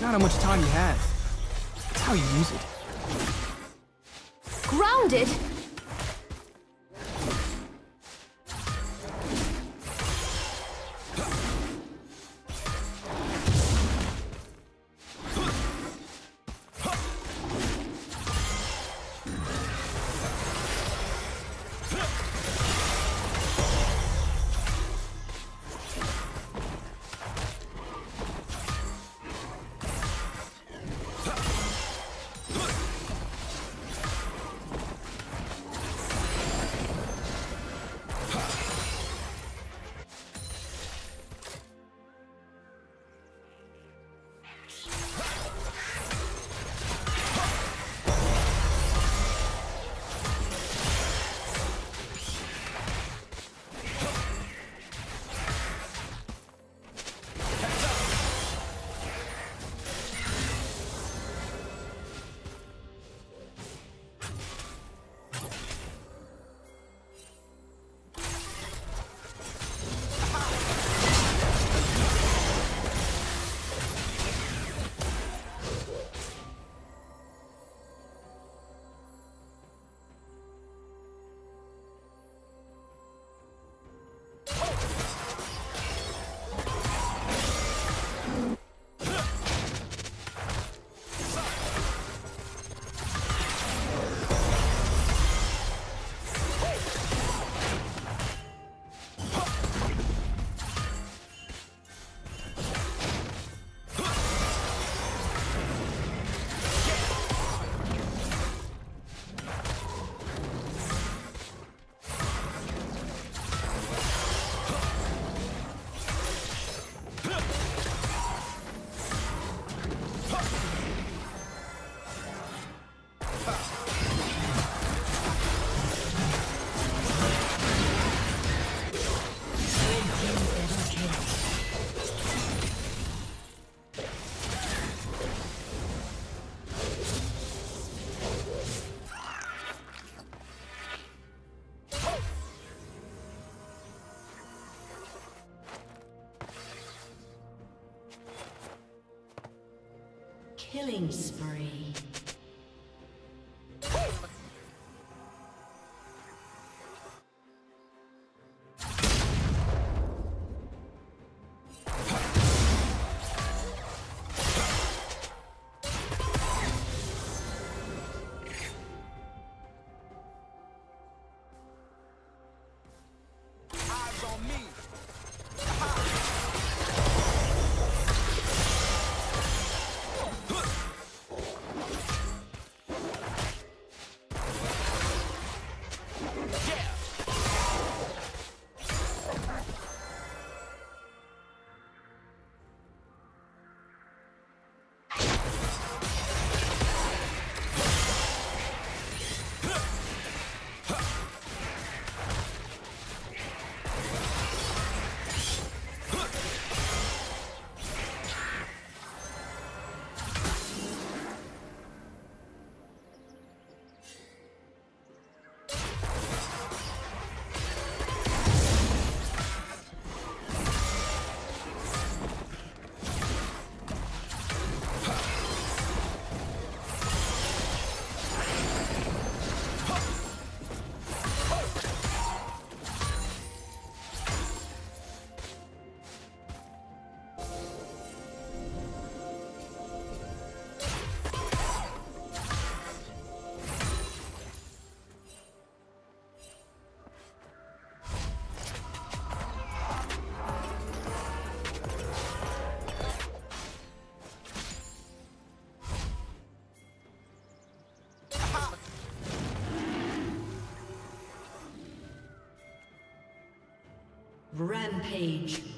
It's not how much time you have. It's how you use it. Grounded? Killing spree. Rampage.